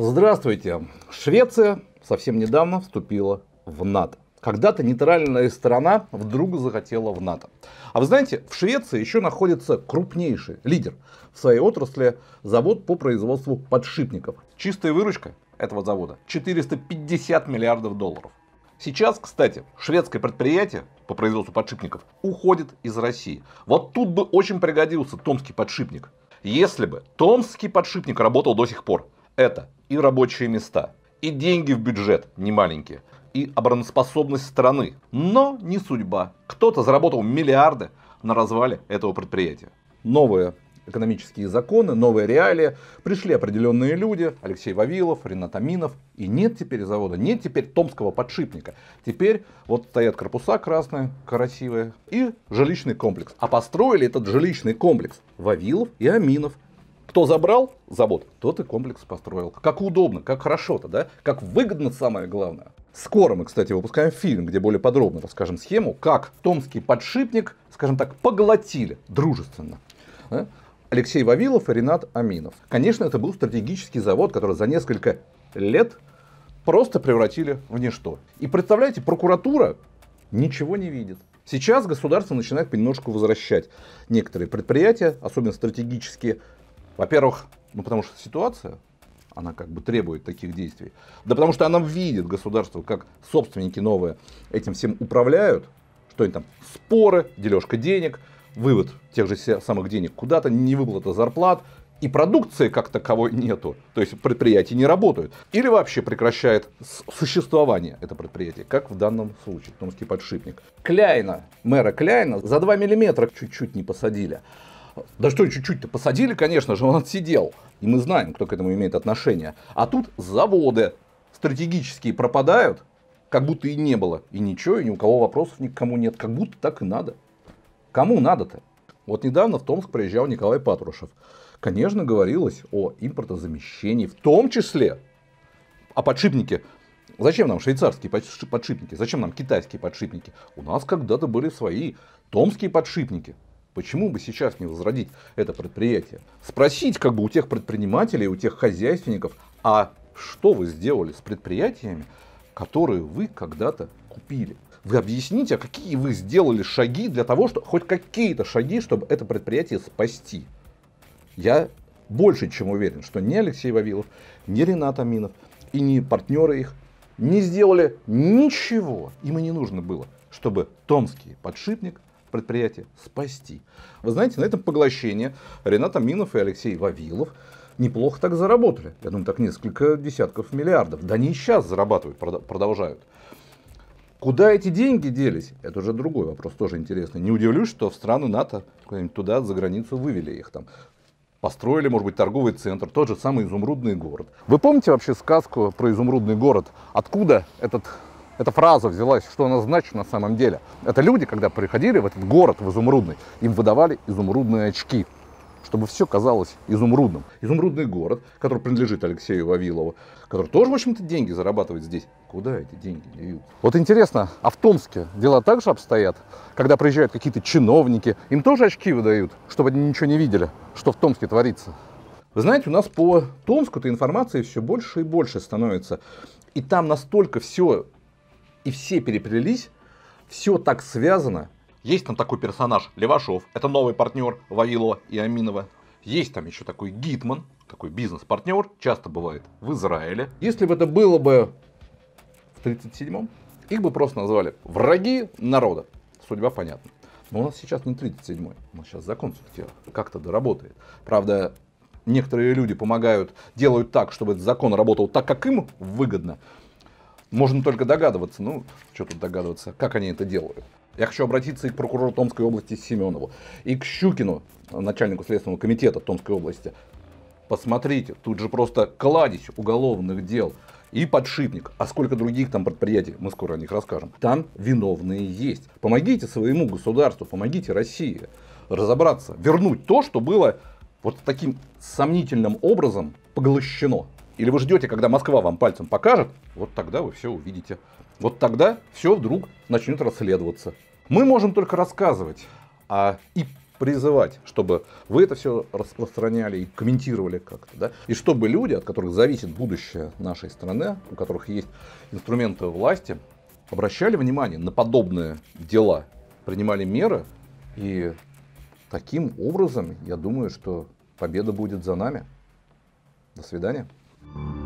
Здравствуйте. Швеция совсем недавно вступила в НАТО. Когда-то нейтральная страна вдруг захотела в НАТО. А вы знаете, в Швеции еще находится крупнейший лидер в своей отрасли завод по производству подшипников. Чистая выручка этого завода 450 миллиардов долларов. Сейчас, кстати, шведское предприятие по производству подшипников уходит из России. Вот тут бы очень пригодился томский подшипник. Если бы томский подшипник работал до сих пор, это и рабочие места, и деньги в бюджет не маленькие, и обороноспособность страны. Но не судьба. Кто-то заработал миллиарды на развале этого предприятия. Новые экономические законы, новые реалии. Пришли определенные люди, Алексей Вавилов, Ренат Аминов. И нет теперь завода, нет теперь томского подшипника. Теперь вот стоят корпуса красные, красивые, и жилищный комплекс. А построили этот жилищный комплекс Вавилов и Аминов. Кто забрал завод, тот и комплекс построил. Как удобно, как хорошо-то, да? Как выгодно самое главное. Скоро мы, кстати, выпускаем фильм, где более подробно расскажем схему, как томский подшипник, скажем так, поглотили дружественно. Алексей Вавилов и Ренат Аминов. Конечно, это был стратегический завод, который за несколько лет просто превратили в ничто. И представляете, прокуратура ничего не видит. Сейчас государство начинает понемножку возвращать некоторые предприятия, особенно стратегические, во-первых, ну потому что ситуация, она как бы требует таких действий. Да потому что она видит государство, как собственники новые этим всем управляют, что они там споры, дележка денег, вывод тех же самых денег куда-то, не выплата зарплат, и продукции как таковой нету, то есть предприятия не работают, или вообще прекращает существование это предприятие, как в данном случае, Томский подшипник. Кляйна, мэра Кляйна за 2 миллиметра чуть-чуть не посадили. Да что, чуть-чуть-то посадили, конечно же, он отсидел. И мы знаем, кто к этому имеет отношение. А тут заводы стратегические пропадают, как будто и не было. И ничего, и ни у кого вопросов никому нет. Как будто так и надо. Кому надо-то? Вот недавно в Томск приезжал Николай Патрушев. Конечно, говорилось о импортозамещении, в том числе о подшипнике. Зачем нам швейцарские подшипники? Зачем нам китайские подшипники? У нас когда-то были свои томские подшипники. Почему бы сейчас не возродить это предприятие? Спросить как бы у тех предпринимателей, у тех хозяйственников, а что вы сделали с предприятиями, которые вы когда-то купили? Вы объясните, а какие вы сделали шаги для того, чтобы хоть какие-то шаги, чтобы это предприятие спасти? Я больше чем уверен, что ни Алексей Вавилов, ни Ренат Аминов и ни партнеры их не сделали ничего. Им и не нужно было, чтобы томский подшипник предприятие спасти. Вы знаете, на этом поглощении Ренат Аминов и Алексей Вавилов неплохо так заработали. Я думаю, так несколько десятков миллиардов. Да и сейчас зарабатывают, продолжают. Куда эти деньги делись? Это уже другой вопрос, тоже интересный. Не удивлюсь, что в страны НАТО куда-нибудь туда, за границу вывели их там. Построили, может быть, торговый центр, тот же самый изумрудный город. Вы помните вообще сказку про изумрудный город? Откуда этот эта фраза взялась, что она значит на самом деле. Это люди, когда приходили в этот город, в изумрудный, им выдавали изумрудные очки, чтобы все казалось изумрудным. Изумрудный город, который принадлежит Алексею Вавилову, который тоже, в общем-то, деньги зарабатывает здесь. Куда эти деньги девают? Вот интересно, а в Томске дела так же обстоят? Когда приезжают какие-то чиновники, им тоже очки выдают, чтобы они ничего не видели, что в Томске творится? Вы знаете, у нас по Томску-то информации все больше и больше становится. И там настолько все и все переплелись, все так связано. Есть там такой персонаж Левашов, это новый партнер Вавилова и Аминова. Есть там еще такой Гитман, такой бизнес-партнер, часто бывает в Израиле. Если бы это было бы в 37-м, их бы просто назвали враги народа. Судьба понятна. Но у нас сейчас не 37-й, у нас сейчас закон все-таки как-то доработает. Правда, некоторые люди помогают, делают так, чтобы этот закон работал так, как им выгодно. Можно только догадываться, ну, что тут догадываться, как они это делают. Я хочу обратиться и к прокурору Томской области Семенову, и к Щукину, начальнику Следственного комитета Томской области. Посмотрите, тут же просто кладезь уголовных дел и подшипник. А сколько других там предприятий, мы скоро о них расскажем. Там виновные есть. Помогите своему государству, помогите России разобраться, вернуть то, что было вот таким сомнительным образом поглощено. Или вы ждете, когда Москва вам пальцем покажет, вот тогда вы все увидите. Вот тогда все вдруг начнет расследоваться. Мы можем только рассказывать, а и призывать, чтобы вы это все распространяли и комментировали как-то. Да? И чтобы люди, от которых зависит будущее нашей страны, у которых есть инструменты власти, обращали внимание на подобные дела, принимали меры. И таким образом, я думаю, что победа будет за нами. До свидания. Thank you.